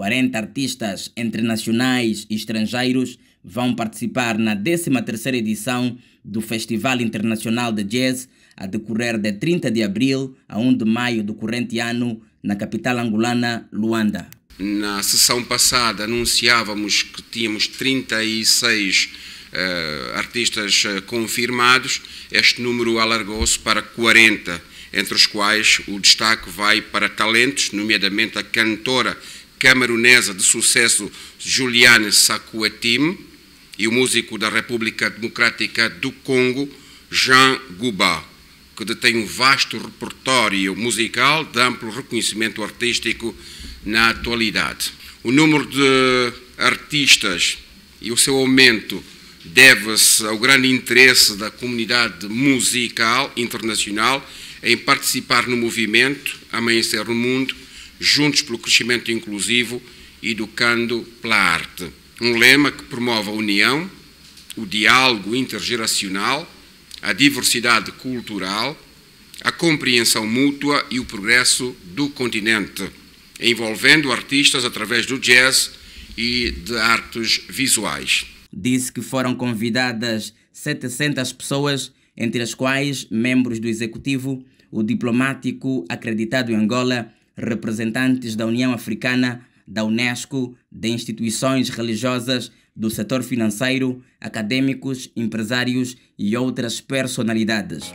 40 artistas entre nacionais e estrangeiros vão participar na 13ª edição do Festival Internacional de Jazz a decorrer de 30 de abril a 1 de maio do corrente ano na capital angolana, Luanda. Na sessão passada anunciávamos que tínhamos 36 uh, artistas uh, confirmados, este número alargou-se para 40, entre os quais o destaque vai para talentos, nomeadamente a cantora camerunesa de sucesso Juliane Sakuetim e o músico da República Democrática do Congo, Jean Guba que detém um vasto repertório musical de amplo reconhecimento artístico na atualidade. O número de artistas e o seu aumento deve-se ao grande interesse da comunidade musical internacional em participar no movimento Amanhecer no Mundo, juntos pelo crescimento inclusivo, educando pela arte. Um lema que promove a união, o diálogo intergeracional, a diversidade cultural, a compreensão mútua e o progresso do continente, envolvendo artistas através do jazz e de artes visuais. Disse que foram convidadas 700 pessoas, entre as quais membros do executivo, o diplomático acreditado em Angola, representantes da União Africana, da Unesco, de instituições religiosas do setor financeiro, acadêmicos, empresários e outras personalidades.